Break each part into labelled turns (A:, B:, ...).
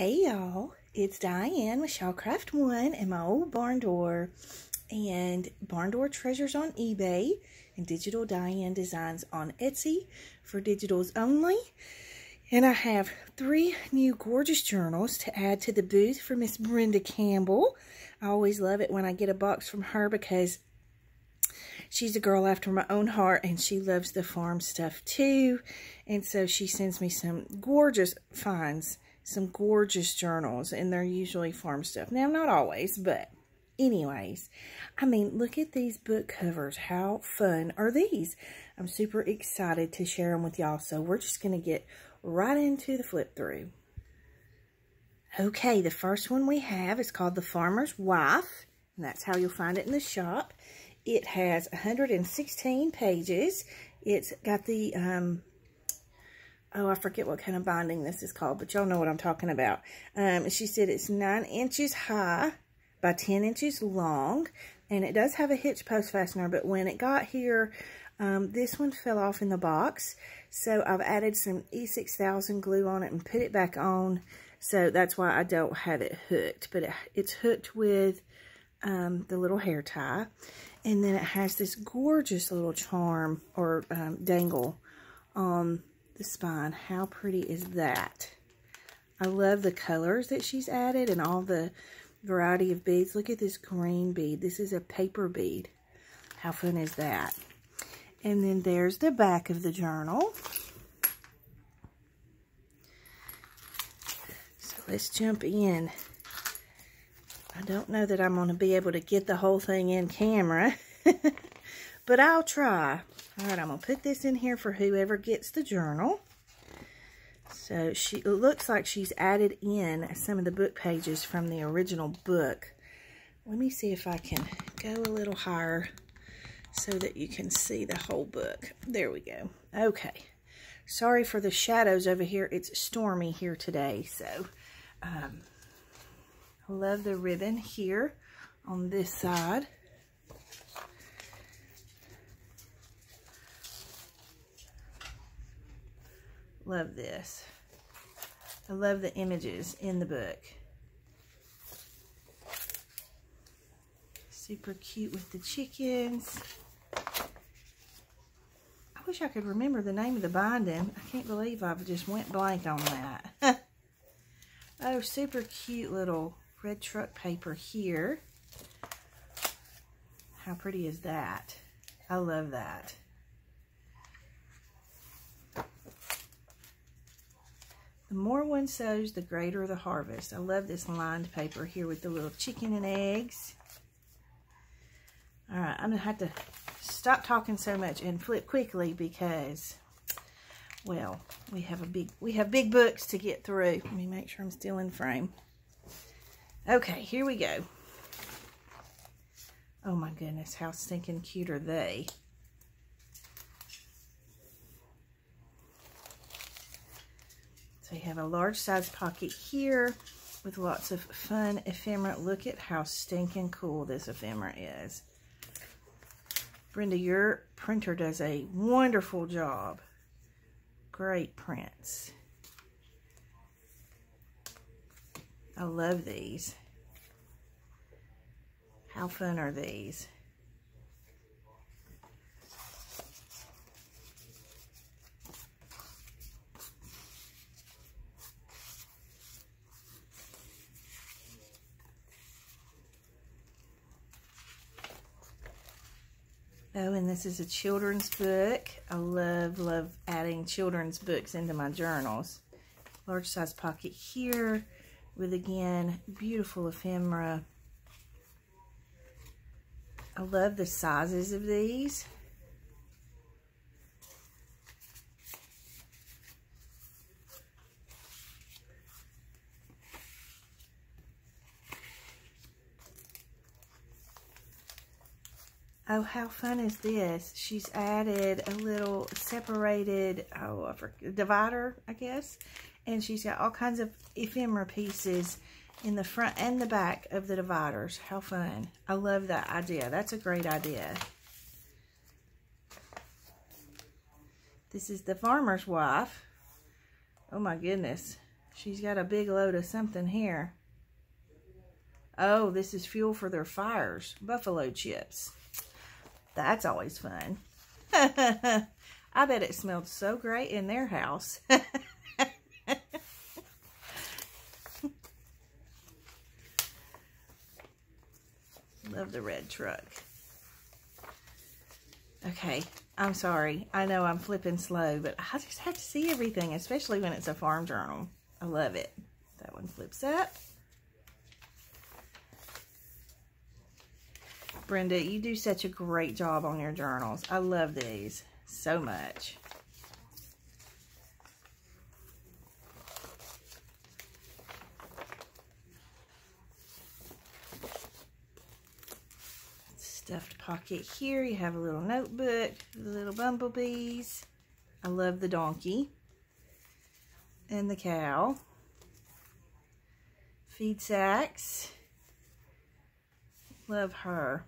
A: Hey y'all, it's Diane with Shawcraft One and my old barn door and barn door treasures on eBay and digital Diane designs on Etsy for digitals only. And I have three new gorgeous journals to add to the booth for Miss Brenda Campbell. I always love it when I get a box from her because she's a girl after my own heart and she loves the farm stuff too. And so she sends me some gorgeous finds some gorgeous journals, and they're usually farm stuff. Now, not always, but anyways, I mean, look at these book covers. How fun are these? I'm super excited to share them with y'all, so we're just going to get right into the flip through. Okay, the first one we have is called The Farmer's Wife, and that's how you'll find it in the shop. It has 116 pages. It's got the um, oh, I forget what kind of binding this is called, but y'all know what I'm talking about. Um, she said it's 9 inches high by 10 inches long, and it does have a hitch post fastener, but when it got here, um, this one fell off in the box, so I've added some E6000 glue on it and put it back on, so that's why I don't have it hooked, but it, it's hooked with um, the little hair tie, and then it has this gorgeous little charm or um, dangle on the spine. How pretty is that? I love the colors that she's added and all the variety of beads. Look at this green bead. This is a paper bead. How fun is that? And then there's the back of the journal. So let's jump in. I don't know that I'm going to be able to get the whole thing in camera, but I'll try. All right, I'm going to put this in here for whoever gets the journal. So she looks like she's added in some of the book pages from the original book. Let me see if I can go a little higher so that you can see the whole book. There we go. Okay. Sorry for the shadows over here. It's stormy here today. So, um, love the ribbon here on this side. Love this. I love the images in the book. Super cute with the chickens. I wish I could remember the name of the binding. I can't believe I've just went blank on that. oh, super cute little red truck paper here. How pretty is that? I love that. More one sows, the greater the harvest. I love this lined paper here with the little chicken and eggs. All right, I'm going to have to stop talking so much and flip quickly because, well, we have a big we have big books to get through. Let me make sure I'm still in frame. Okay, here we go. Oh my goodness, how stinking cute are they? So you have a large size pocket here with lots of fun ephemera. Look at how stinking cool this ephemera is. Brenda, your printer does a wonderful job. Great prints. I love these. How fun are these? Oh, and this is a children's book. I love, love adding children's books into my journals. Large size pocket here with, again, beautiful ephemera. I love the sizes of these. Oh, how fun is this? She's added a little separated, oh, divider, I guess. And she's got all kinds of ephemera pieces in the front and the back of the dividers. How fun. I love that idea. That's a great idea. This is the farmer's wife. Oh my goodness. She's got a big load of something here. Oh, this is fuel for their fires. Buffalo chips. That's always fun. I bet it smelled so great in their house. Love the red truck. Okay, I'm sorry. I know I'm flipping slow, but I just have to see everything, especially when it's a farm journal. I love it. That one flips up. Brenda, you do such a great job on your journals. I love these so much. Stuffed pocket here. You have a little notebook, the little bumblebees. I love the donkey and the cow. Feed sacks. Love her.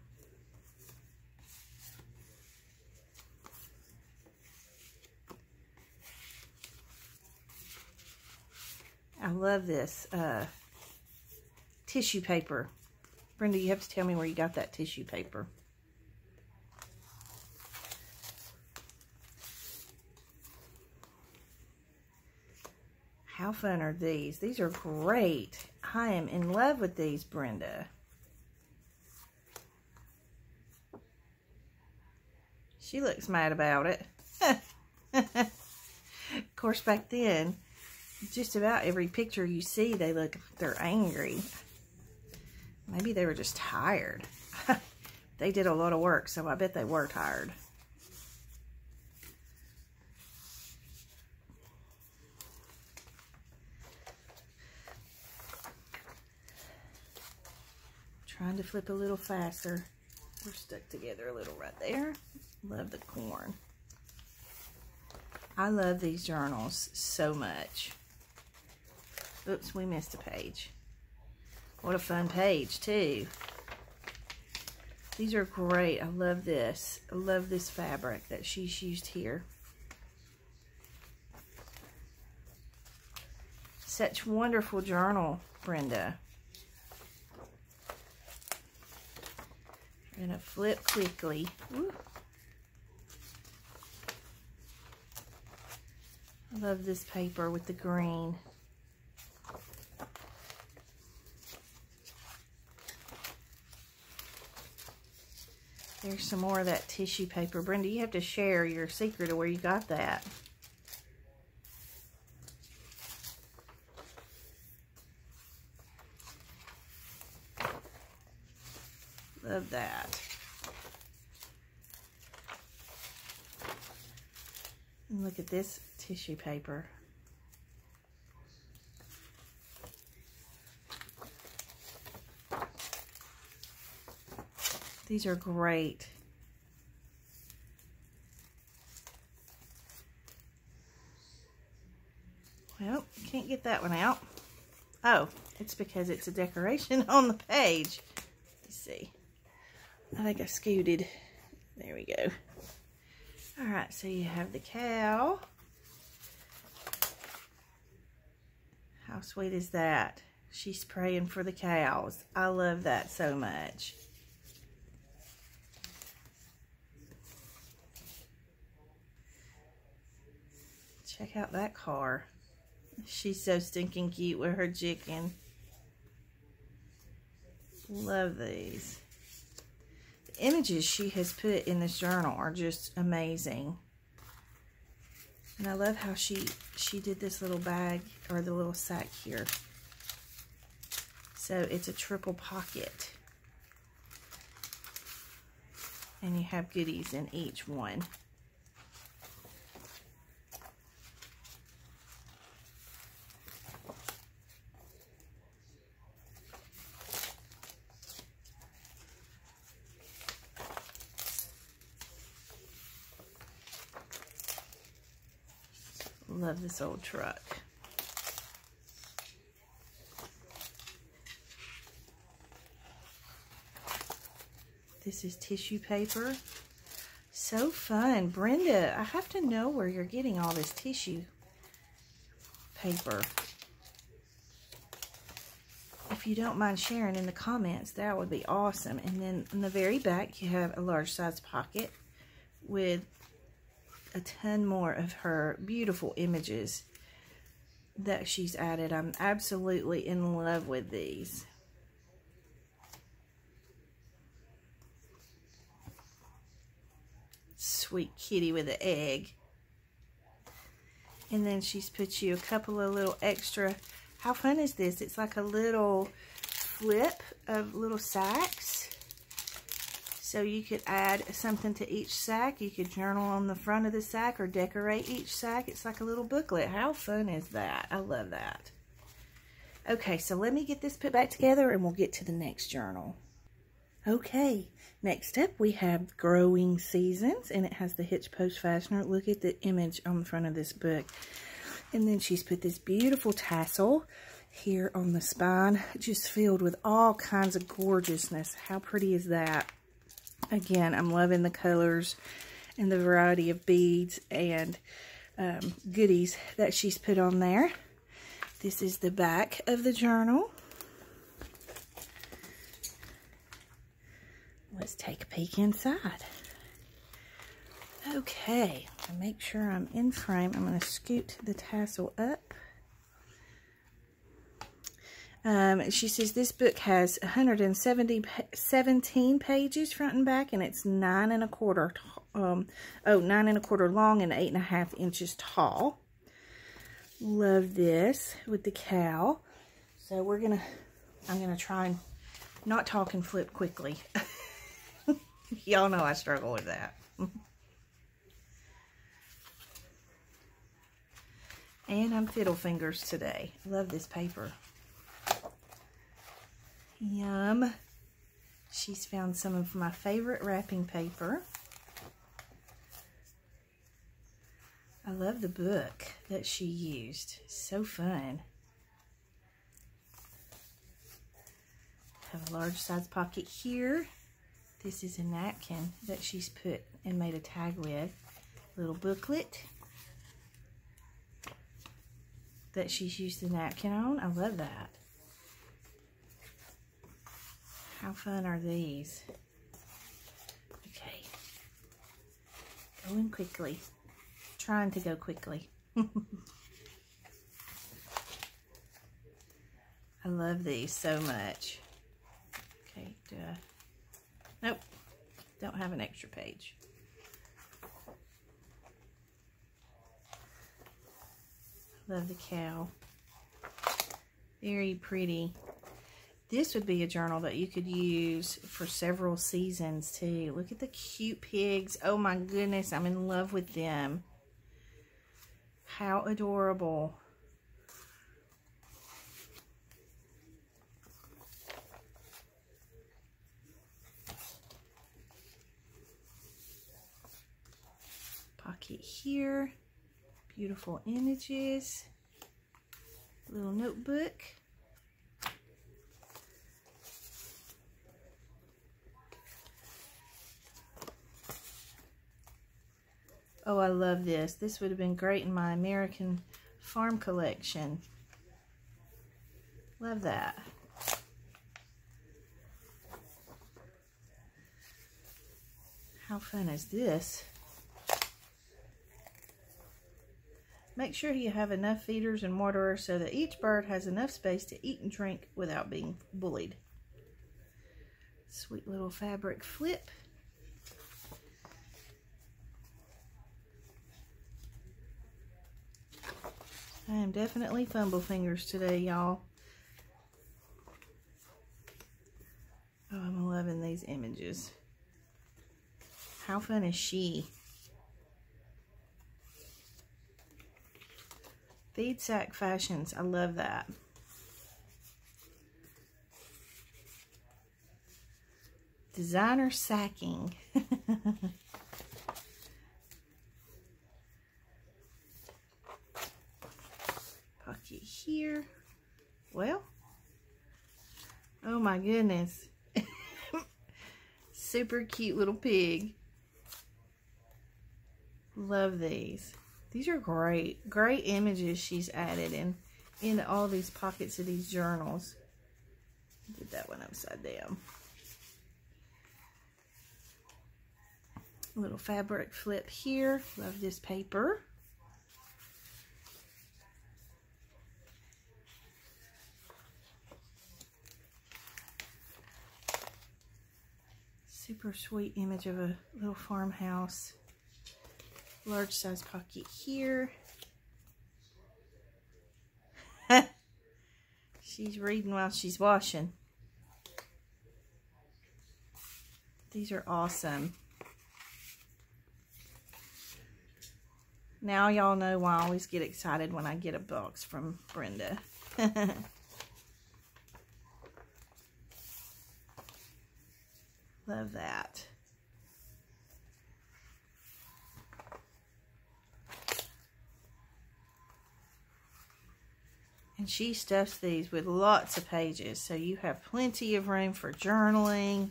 A: I love this uh, tissue paper. Brenda, you have to tell me where you got that tissue paper. How fun are these? These are great. I am in love with these, Brenda. She looks mad about it. of course, back then, just about every picture you see, they look, they're angry. Maybe they were just tired. they did a lot of work, so I bet they were tired. Trying to flip a little faster. We're stuck together a little right there. Love the corn. I love these journals so much. Oops, we missed a page. What a fun page, too. These are great. I love this. I love this fabric that she's used here. Such wonderful journal, Brenda. I'm going to flip quickly. I love this paper with the green. There's some more of that tissue paper. Brenda, you have to share your secret of where you got that. Love that. And look at this tissue paper. These are great. Well, can't get that one out. Oh, it's because it's a decoration on the page. Let's see. I think I scooted. There we go. All right, so you have the cow. How sweet is that? She's praying for the cows. I love that so much. Check out that car. She's so stinking cute with her chicken. Love these. The images she has put in this journal are just amazing. And I love how she, she did this little bag, or the little sack here. So it's a triple pocket. And you have goodies in each one. Love this old truck. This is tissue paper. So fun. Brenda, I have to know where you're getting all this tissue paper. if you don't mind sharing in the comments, that would be awesome. And then in the very back, you have a large size pocket with a ton more of her beautiful images that she's added. I'm absolutely in love with these. Sweet kitty with an egg. And then she's put you a couple of little extra. How fun is this? It's like a little flip of little sacks. So you could add something to each sack. You could journal on the front of the sack or decorate each sack. It's like a little booklet. How fun is that? I love that. Okay, so let me get this put back together and we'll get to the next journal. Okay, next up we have Growing Seasons, and it has the hitch post fastener. Look at the image on the front of this book. And then she's put this beautiful tassel here on the spine, just filled with all kinds of gorgeousness. How pretty is that? Again, I'm loving the colors and the variety of beads and um, goodies that she's put on there. This is the back of the journal. Let's take a peek inside. Okay, make sure I'm in frame, I'm going to scoot the tassel up. Um, she says this book has 117 pages front and back, and it's nine and a quarter, um, oh, nine and a quarter long and eight and a half inches tall. Love this with the cow. So we're to, I'm going to try and not talk and flip quickly. Y'all know I struggle with that. and I'm fiddle fingers today. Love this paper. Yum. She's found some of my favorite wrapping paper. I love the book that she used. So fun. Have a large size pocket here. This is a napkin that she's put and made a tag with. Little booklet that she's used the napkin on. I love that. How fun are these? Okay. Going quickly. Trying to go quickly. I love these so much. Okay, do I Nope, don't have an extra page. Love the cow. Very pretty. This would be a journal that you could use for several seasons too. Look at the cute pigs. Oh my goodness, I'm in love with them. How adorable. pocket here. Beautiful images. Little notebook. Oh, I love this. This would have been great in my American farm collection. Love that. How fun is this? Make sure you have enough feeders and waterers so that each bird has enough space to eat and drink without being bullied. Sweet little fabric flip. I am definitely fumble fingers today, y'all. Oh, I'm loving these images. How fun is she? Feed sack fashions. I love that. Designer sacking. Pocket here. Well, oh my goodness. Super cute little pig. Love these. These are great. Great images she's added in, in all these pockets of these journals. Did that one upside down. A little fabric flip here. Love this paper. Super sweet image of a little farmhouse. Large size pocket here. she's reading while she's washing. These are awesome. Now y'all know why I always get excited when I get a box from Brenda. Love that. And she stuffs these with lots of pages, so you have plenty of room for journaling.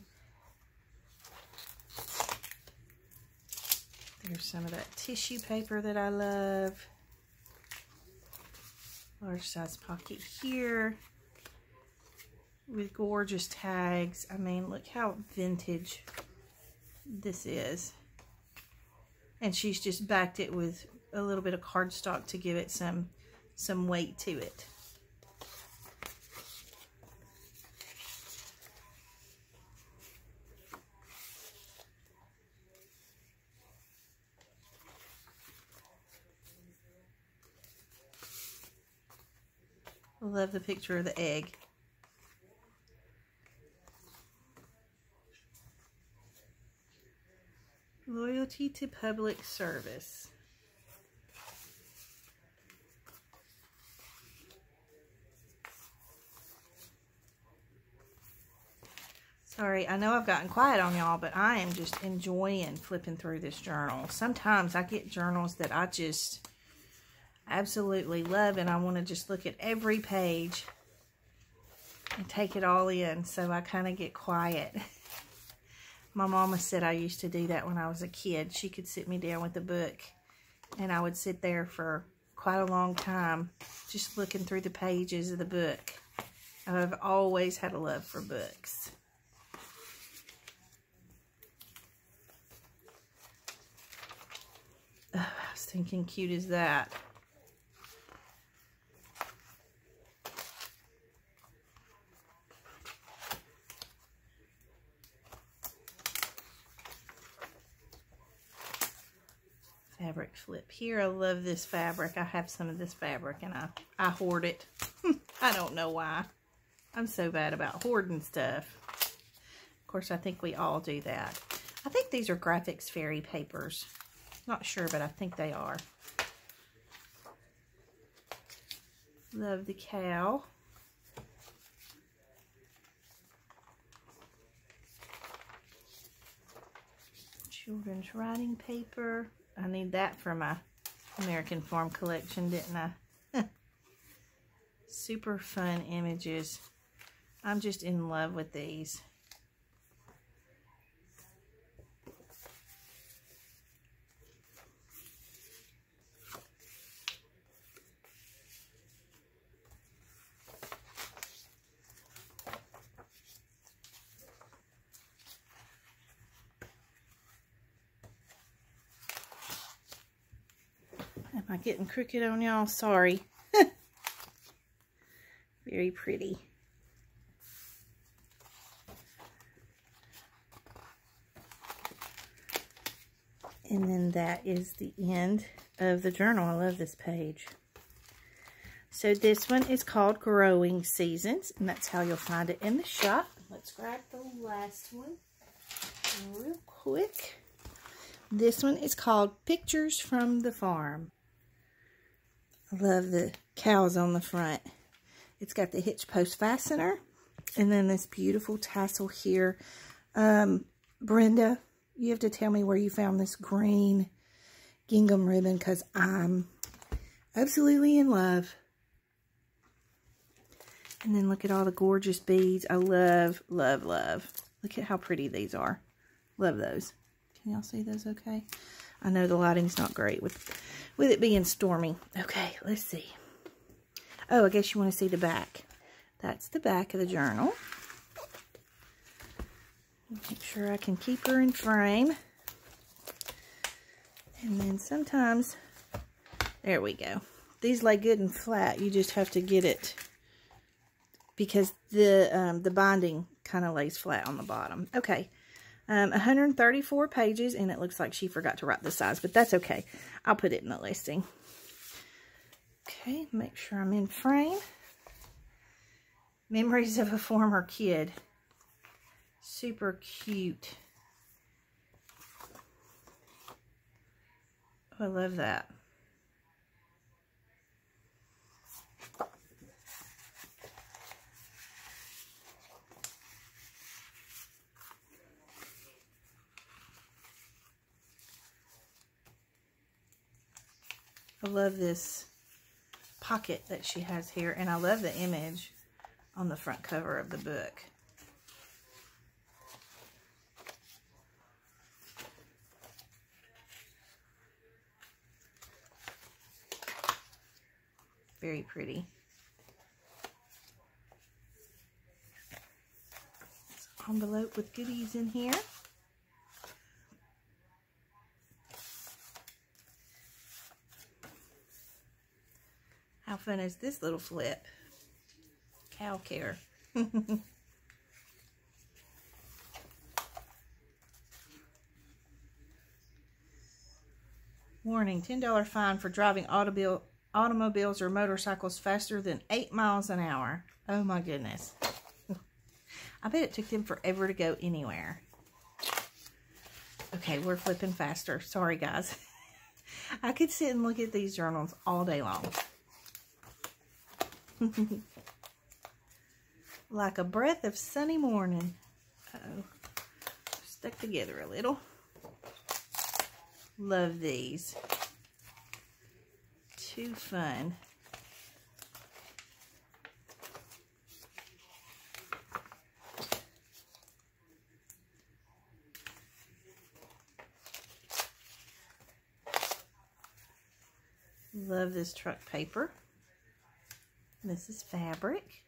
A: There's some of that tissue paper that I love. Large size pocket here with gorgeous tags. I mean, look how vintage this is. And she's just backed it with a little bit of cardstock to give it some some weight to it. Love the picture of the egg. To public service. Sorry, I know I've gotten quiet on y'all, but I am just enjoying flipping through this journal. Sometimes I get journals that I just absolutely love and I want to just look at every page and take it all in so I kind of get quiet. My mama said I used to do that when I was a kid. She could sit me down with a book and I would sit there for quite a long time just looking through the pages of the book. I've always had a love for books. Oh, how stinking cute is that? Fabric flip here. I love this fabric. I have some of this fabric and I, I hoard it. I don't know why. I'm so bad about hoarding stuff. Of course, I think we all do that. I think these are Graphics Fairy papers. Not sure, but I think they are. Love the cow. Children's writing paper. I need that for my American Farm collection, didn't I? Super fun images. I'm just in love with these. Am I getting crooked on y'all? Sorry. Very pretty. And then that is the end of the journal. I love this page. So this one is called Growing Seasons, and that's how you'll find it in the shop. Let's grab the last one real quick. This one is called Pictures from the Farm. I love the cows on the front. It's got the hitch post fastener. And then this beautiful tassel here. Um, Brenda, you have to tell me where you found this green gingham ribbon because I'm absolutely in love. And then look at all the gorgeous beads. I love, love, love. Look at how pretty these are. Love those. Can y'all see those okay? I know the lighting's not great with, with it being stormy. Okay, let's see. Oh, I guess you want to see the back. That's the back of the journal. Make sure I can keep her in frame. And then sometimes, there we go. These lay good and flat. You just have to get it because the um, the binding kind of lays flat on the bottom. Okay, um, 134 pages, and it looks like she forgot to write the size, but that's okay. I'll put it in the listing. Okay, make sure I'm in frame. Memories of a former kid. Super cute. Oh, I love that. I love this pocket that she has here, and I love the image on the front cover of the book. Very pretty. envelope with goodies in here. How fun is this little flip? Cow care. Warning, $10 fine for driving automobile, automobiles or motorcycles faster than 8 miles an hour. Oh my goodness. I bet it took them forever to go anywhere. Okay, we're flipping faster. Sorry, guys. I could sit and look at these journals all day long. like a breath of sunny morning. Uh oh Stuck together a little. Love these. Too fun. Love this truck paper. This is fabric.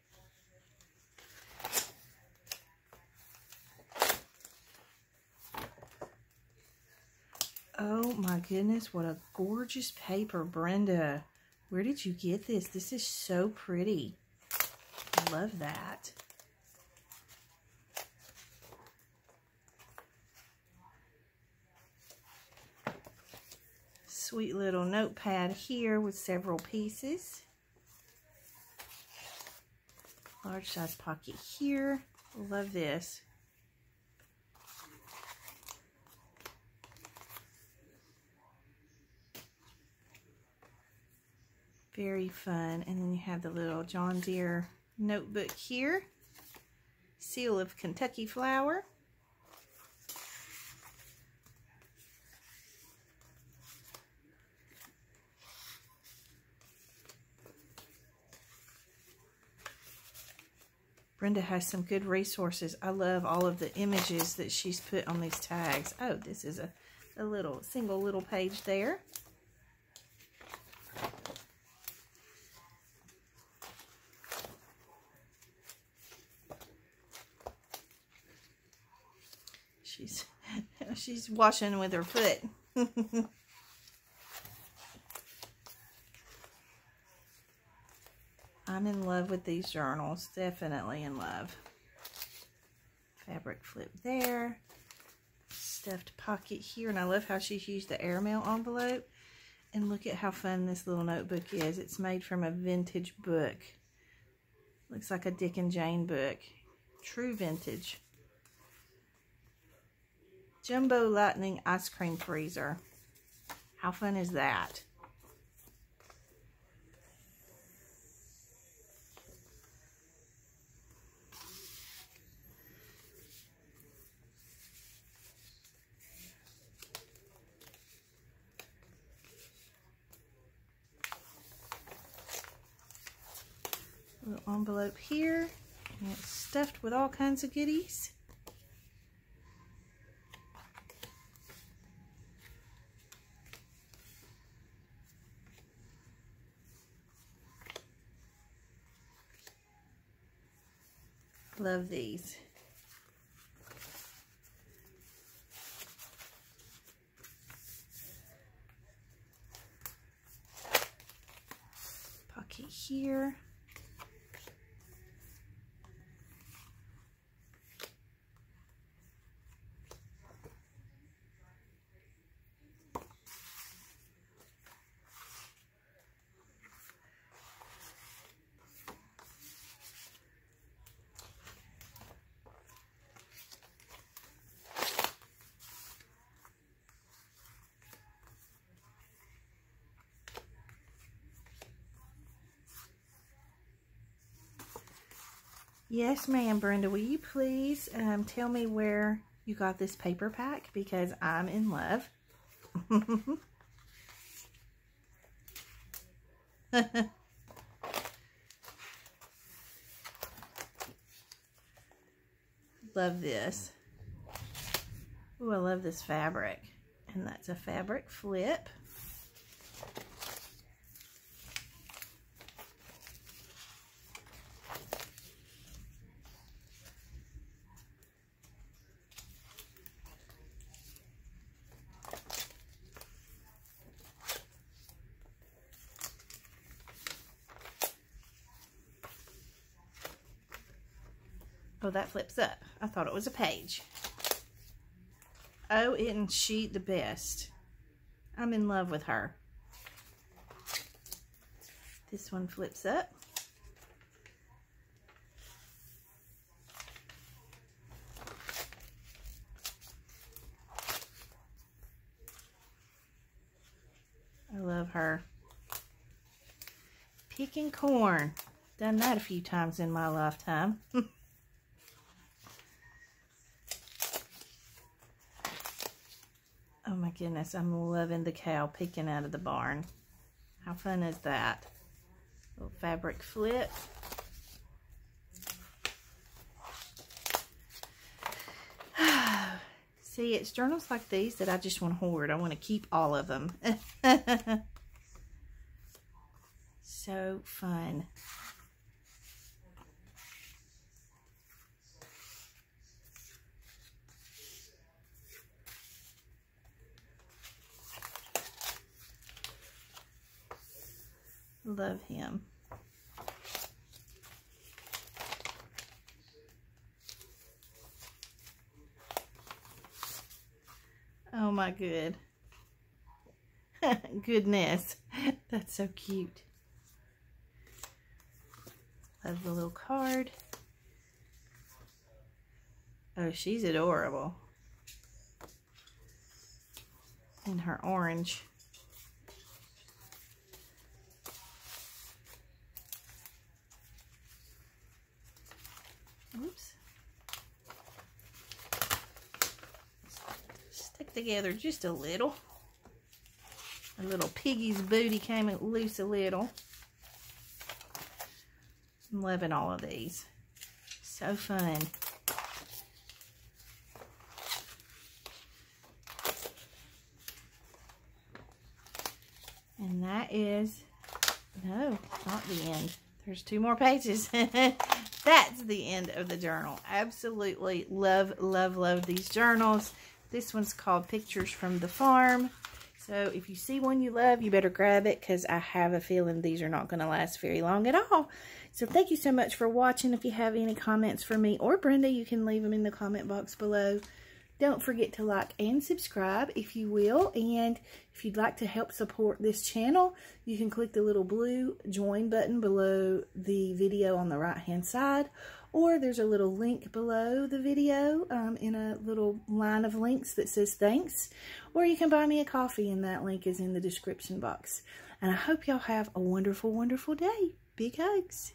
A: Oh my goodness, what a gorgeous paper, Brenda. Where did you get this? This is so pretty. I love that. Sweet little notepad here with several pieces. Large size pocket here. Love this. Very fun. And then you have the little John Deere notebook here. Seal of Kentucky flower. Brenda has some good resources. I love all of the images that she's put on these tags. Oh, this is a, a little single little page there. She's she's washing with her foot. I'm in love with these journals. Definitely in love. Fabric flip there. Stuffed pocket here. And I love how she's used the airmail envelope. And look at how fun this little notebook is. It's made from a vintage book. Looks like a Dick and Jane book. True vintage. Jumbo Lightning Ice Cream Freezer. How fun is that? little envelope here. And it's stuffed with all kinds of goodies. Love these. here. Yes, ma'am, Brenda. Will you please um, tell me where you got this paper pack? Because I'm in love. love this. Oh, I love this fabric. And that's a fabric flip. That flips up. I thought it was a page. Oh, isn't she the best? I'm in love with her. This one flips up. I love her. Picking corn. Done that a few times in my lifetime. Oh my goodness, I'm loving the cow peeking out of the barn. How fun is that? Little fabric flip. See, it's journals like these that I just want to hoard. I want to keep all of them. so fun. Love him. Oh my good. Goodness. That's so cute. Love the little card. Oh, she's adorable. In her orange. Oops. Together just a little. A little piggy's booty came loose a little. I'm loving all of these. So fun. And that is, no, not the end. There's two more pages. that's the end of the journal. Absolutely love, love, love these journals. This one's called Pictures from the Farm. So if you see one you love, you better grab it because I have a feeling these are not going to last very long at all. So thank you so much for watching. If you have any comments for me or Brenda, you can leave them in the comment box below. Don't forget to like and subscribe if you will. And if you'd like to help support this channel, you can click the little blue join button below the video on the right hand side. Or there's a little link below the video um, in a little line of links that says thanks. Or you can buy me a coffee and that link is in the description box. And I hope y'all have a wonderful, wonderful day. Big hugs.